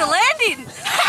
a landing.